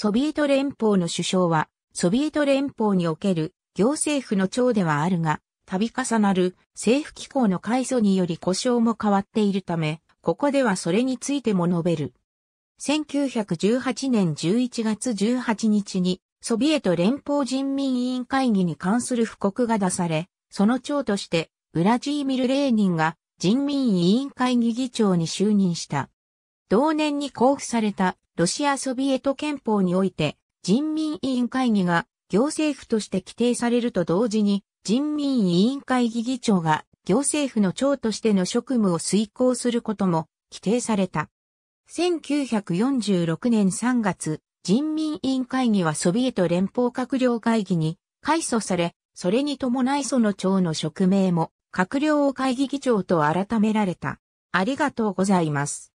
ソビエト連邦の首相は、ソビエト連邦における行政府の長ではあるが、度重なる政府機構の改組により故障も変わっているため、ここではそれについても述べる。1918年11月18日にソビエト連邦人民委員会議に関する布告が出され、その長としてウラジーミル・レーニンが人民委員会議議長に就任した。同年に交付されたロシアソビエト憲法において人民委員会議が行政府として規定されると同時に人民委員会議議長が行政府の長としての職務を遂行することも規定された。1946年3月、人民委員会議はソビエト連邦閣僚会議に改組され、それに伴いその長の職名も閣僚会議議長と改められた。ありがとうございます。